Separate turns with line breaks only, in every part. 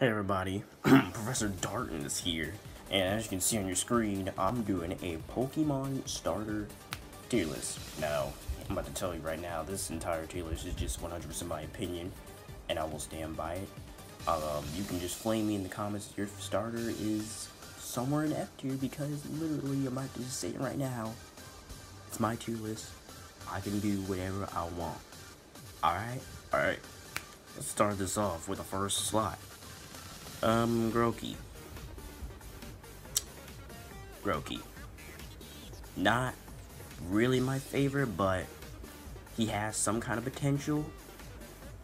Hey everybody, Professor Darkness is here, and as you can see on your screen, I'm doing a Pokemon starter tier list. Now, I'm about to tell you right now, this entire tier list is just 100% my opinion, and I will stand by it. Um, you can just flame me in the comments your starter is somewhere in F tier, because literally, I'm about to just say it right now, it's my tier list. I can do whatever I want. Alright? Alright. Let's start this off with the first slot. Um, Grookey. Grookey. Not really my favorite, but he has some kind of potential.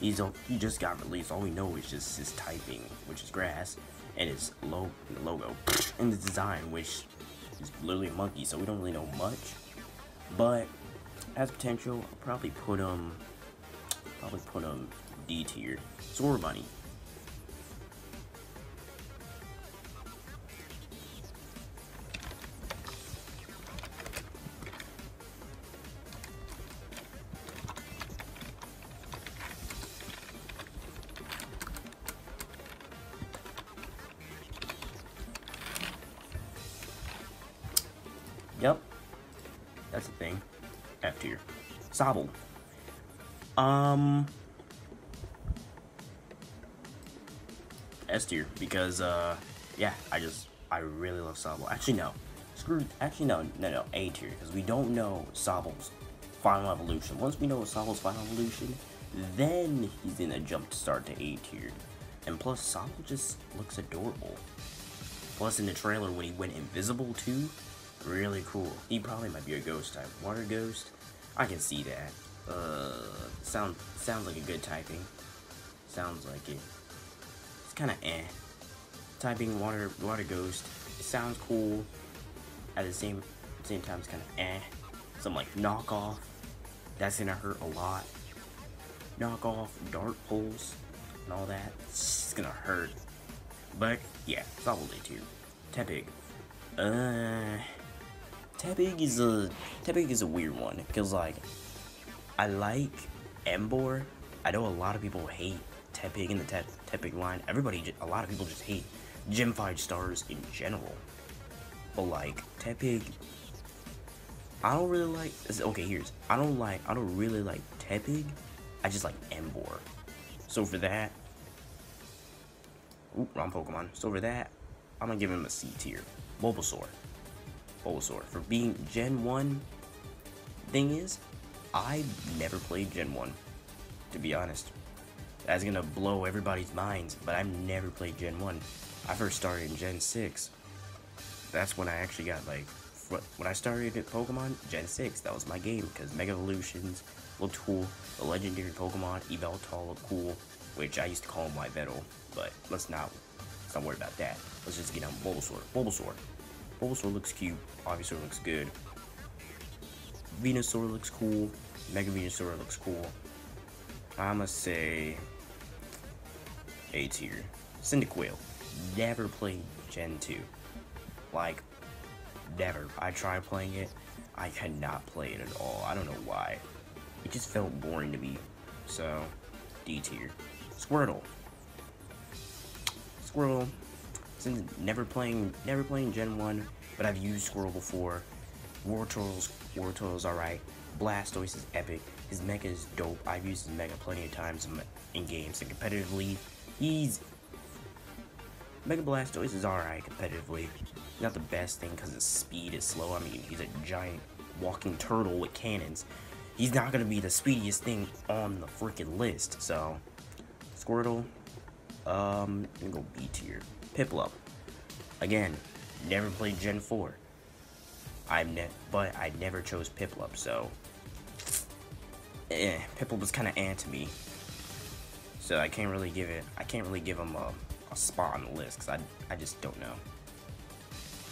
He's he just got released. All we know is just his typing, which is grass, and his lo logo, and the design, which is literally a monkey. So we don't really know much, but has potential. I'll probably put him, probably put him D tier. Scorbunny. Yep. That's the thing. F tier. Sobble. Um. S tier because uh yeah I just I really love Sobble. Actually no, screw. Actually no no no A tier because we don't know Sobble's final evolution. Once we know Sobble's final evolution, then he's gonna jump to start to A tier. And plus Sobble just looks adorable. Plus in the trailer when he went invisible too, really cool. He probably might be a ghost type. Water ghost, I can see that. Uh, sound sounds like a good typing. Sounds like it. It's kind of eh. Typing water water ghost. It sounds cool. At the same same time, it's kind of eh. Some like knockoff. That's gonna hurt a lot. Knockoff Dark Pulse and all that. It's gonna hurt. But yeah, probably too. Tepig. Uh. Tepig is a Tepig is a weird one because like I like Emboar. I know a lot of people hate Tepig in the Te Tepig line. Everybody, a lot of people just hate Gen 5 stars in general. But like Tepig, I don't really like. Okay, here's I don't like. I don't really like Tepig. I just like Emboar. So for that, oop, wrong Pokemon. So for that, I'm gonna give him a C tier. Bulbasaur. Bulbasaur. For being Gen 1, thing is, I never played Gen 1, to be honest. That's gonna blow everybody's minds, but I've never played Gen 1. I first started in Gen 6. That's when I actually got, like, when I started at Pokemon, Gen 6, that was my game, because Mega Evolutions cool, the legendary Pokemon, looked cool, which I used to call him Yveltal, but let's not, let's not worry about that. Let's just get on Bulbasaur. Bulbasaur. Bulbasaur looks cute, obviously looks good. Venusaur looks cool, Mega Venusaur looks cool. I'ma say A tier. Cyndaquil. Never played Gen 2. Like, never. I tried playing it. I cannot play it at all. I don't know why. It just felt boring to me. So, D tier. Squirtle. Squirtle. Since never playing, never playing Gen 1, but I've used Squirtle before. Wartortles, War Turtles alright. Blastoise is epic. His Mega is dope. I've used his Mega plenty of times in, in games and competitively. He's Mega Blastoise is alright competitively. Not the best thing because his speed is slow. I mean, he's a giant walking turtle with cannons. He's not going to be the speediest thing on the freaking list. So, Squirtle, um, I'm going to go B tier. Piplup. Again, never played Gen 4. I'm ne but I never chose Piplup, so eh, Piplup was kind of eh to me. So I can't really give it, I can't really give him a, a spot on the list, because I, I just don't know.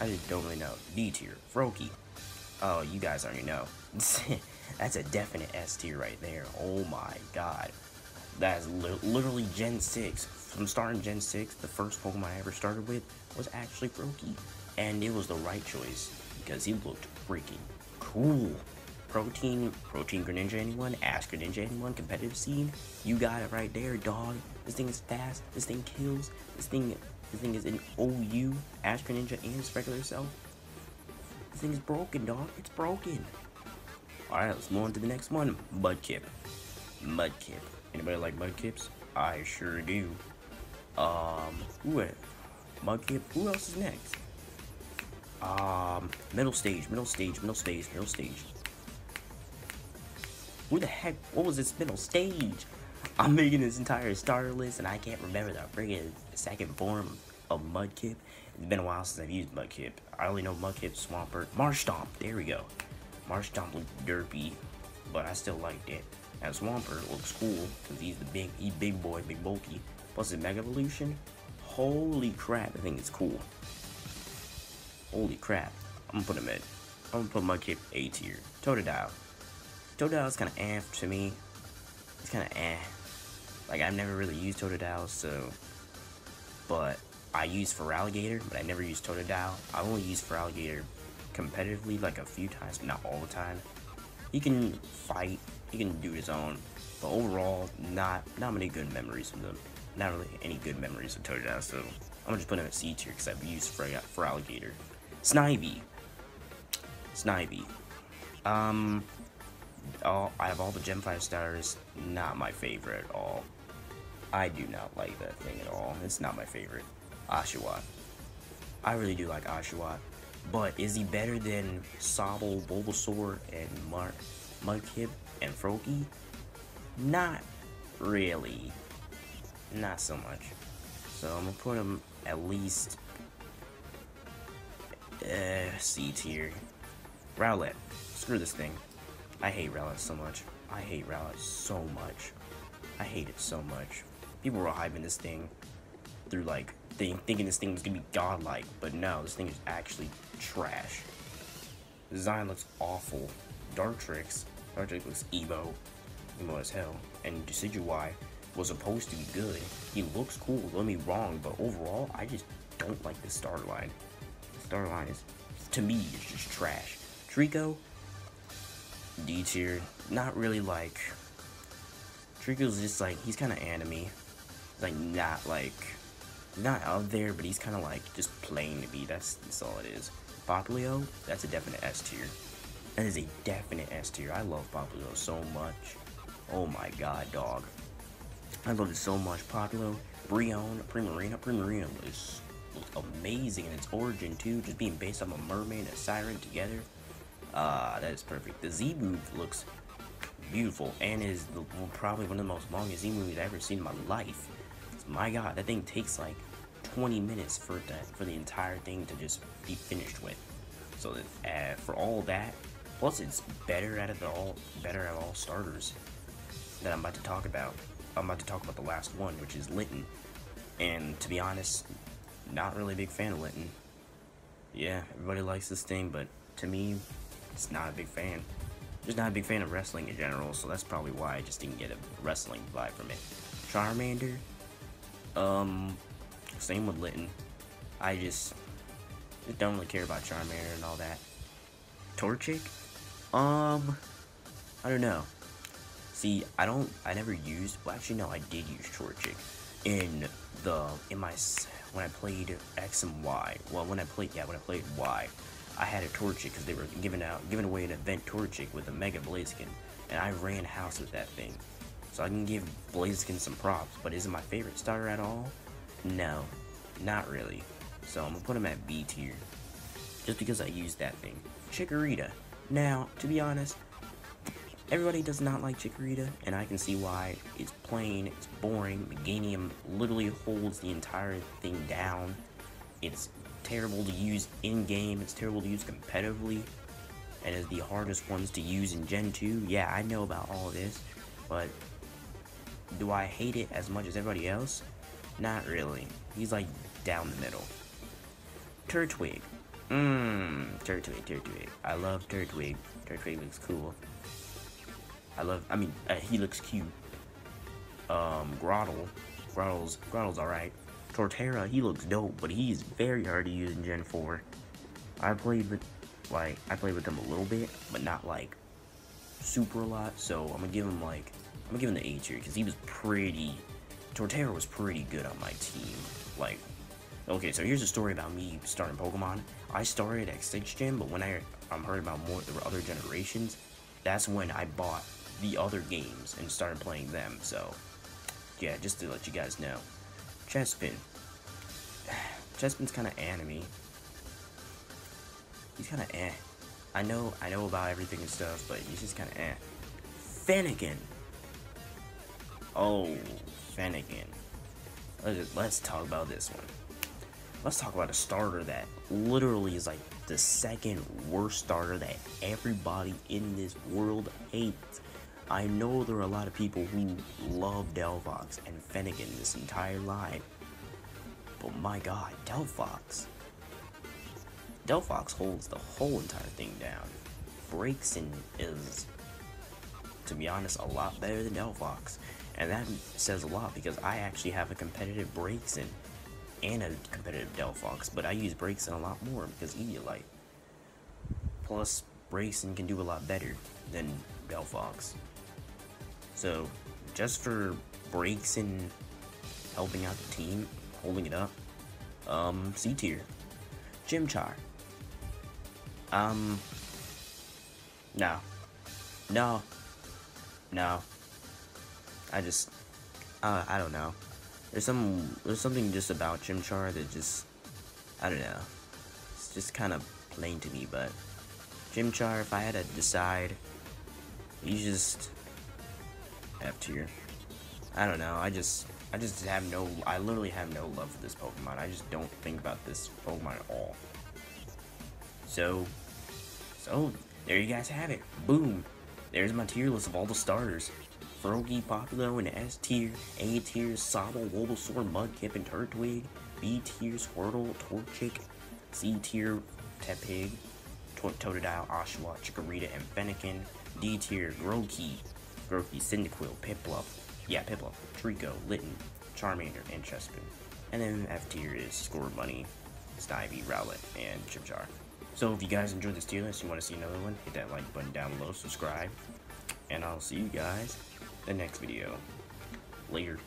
I just don't really know. D tier, Froakie. Oh, you guys already know. That's a definite S tier right there. Oh my god. That is li literally Gen 6. From starting Gen 6, the first Pokemon I ever started with was actually Froakie. And it was the right choice, because he looked freaking cool. Protean, Protean Greninja anyone? Ash-Greninja anyone? Competitive scene? You got it right there, dog. This thing is fast. This thing kills. This thing, this thing is an OU, Ash-Greninja, and its regular self. This thing is broken, dog. It's broken. Alright, let's move on to the next one. Mudkip. Mudkip. Anybody like Mudkips? I sure do. Um, who Mudkip. Who else is next? Um, middle stage, middle stage, middle stage, middle stage. Who the heck? What was this middle stage? I'm making this entire starter list and I can't remember the friggin' second form of Mudkip. It's been a while since I've used Mudkip. I only know Mudkip, Swampert, Marshtomp. There we go. Marshtomp looked derpy, but I still liked it. And Swampert looks cool because he's the big, he's big boy, big bulky. Plus the Mega Evolution. Holy crap, I think it's cool. Holy crap. I'm gonna put him in. I'm gonna put Mudkip A tier. Totodile. Totodile's kinda eh to me. It's kinda eh. Like, I've never really used Totodile, so... But, I use Feraligatr, but I never used Totodile. I only use Feraligatr competitively, like, a few times, but not all the time. He can fight, he can do his own, but overall, not not many good memories with him. Not really any good memories with Totodile, so I'm gonna just put him at C tier because I've used for, Feraligatr. Snivy. Snivy. Um, all, I have all the Gen 5 stars, not my favorite at all. I do not like that thing at all. It's not my favorite. Oshawott. I really do like Oshawott. But is he better than Sobble, Bulbasaur, and Mar Mudkip and Froakie? Not really. Not so much. So I'm gonna put him at least uh, C tier. Rowlet. Screw this thing. I hate Rowlet so much. I hate Rowlet so much. I hate it so much. People were hyping this thing through like thinking this thing was gonna be godlike, but no, this thing is actually trash. Design looks awful. Dartrix, Dartrix looks Evo, emo as hell, and Decidueye was supposed to be good. He looks cool, don't me wrong, but overall, I just don't like the starter line. The starter line is, to me, is just trash. Treecko, D tier, not really like. Treecko's just like, he's kind of anime. Like, not like not out there, but he's kind of like just plain to be. That's, that's all it is. Popplio, that's a definite S tier. That is a definite S tier. I love Popplio so much. Oh my god, dog. I love it so much. Popplio, Brionne, Primarina. Primarina was amazing in its origin too, just being based on a mermaid and a siren together. Ah, uh, that is perfect. The Z move looks beautiful and is the, probably one of the most longest Z movies I've ever seen in my life my god, that thing takes like 20 minutes for that for the entire thing to just be finished with. So uh, for all that, plus it's better out of the all better at all starters that I'm about to talk about. I'm about to talk about the last one, which is Litten. And to be honest, not really a big fan of Litten. Yeah, everybody likes this thing, but to me, it's not a big fan. Just not a big fan of wrestling in general, so that's probably why I just didn't get a wrestling vibe from it. Charmander, um, same with Litten. I just, just don't really care about Charmander and all that. Torchic? Um, I don't know. See, I don't, I never used, well actually no, I did use Torchic in the, in my, when I played X and Y. Well, when I played, yeah, when I played Y, I had a Torchic because they were giving out, giving away an event Torchic with a Mega Blaziken, and I ran house with that thing. So I can give Blaziken some props, but is it my favorite starter at all? No, not really. So I'm gonna put him at B tier. Just because I used that thing. Chikorita. Now, to be honest, everybody does not like Chikorita, and I can see why. It's plain, it's boring. Meganium literally holds the entire thing down. It's terrible to use in-game, it's terrible to use competitively, and is the hardest ones to use in Gen 2. Yeah, I know about all this, but do I hate it as much as everybody else? Not really. He's like down the middle. Turtwig. Mmm, Turtwig, Turtwig. I love Turtwig. Turtwig looks cool. I love, I mean, uh, he looks cute. Um, Grotle. Grotle's, Grotle's alright. Torterra, he looks dope, but he's very hard to use in Gen 4. I played with, like, I played with him a little bit, but not, like, super a lot, so I'm gonna give him, like, I'm gonna give him the A tier because he was pretty, Torterra was pretty good on my team. Like, okay, so here's a story about me starting Pokemon. I started at 6th Gen, but when I um, heard about more the other generations, that's when I bought the other games and started playing them. So, yeah, just to let you guys know. Chespin. Chespin's kind of anime. He's kind of eh. I know, I know about everything and stuff, but he's just kind of eh. Fennekin. Oh, Fennekin. Let's, let's talk about this one. Let's talk about a starter that literally is like the second worst starter that everybody in this world hates. I know there are a lot of people who love Delphox and Fennekin this entire line, But my god, Delphox. Delphox holds the whole entire thing down. Braixen is, to be honest, a lot better than Delphox. And that says a lot because I actually have a competitive Braixen and a competitive Delphox, but I use Braixen a lot more because Eviolite. Plus, Braixen can do a lot better than Delphox. So, just for breaks and helping out the team, holding it up, um, C tier. Chimchar. Um, no. No. No. I just, uh, I don't know. There's some, there's something just about Chimchar that just, I don't know. It's just kind of plain to me, but Chimchar, if I had to decide, he's just F tier. I don't know. I just, I just have no, I literally have no love for this Pokemon. I just don't think about this Pokemon at all. So, so, there you guys have it. Boom. There's my tier list of all the starters. Froakie, Popplio, and S tier, A tier, Sobble, Bulbasaur, Mudkip, and Turtwig, B tier, Squirtle, Torchic, C tier, Tepig, Totodile, Oshawott, Chikorita, and Fennekin, D tier, Grookey, Grookey, Cyndaquil, Piplup, yeah, Piplup, Treecko, Litten, Charmander, and Chespin. And then F tier is Scorbunny, Snivy, Rowlet, and Chimchar. So if you guys enjoyed this tier list, you want to see another one, hit that like button down below, subscribe, and I'll see you guys the next video. Later.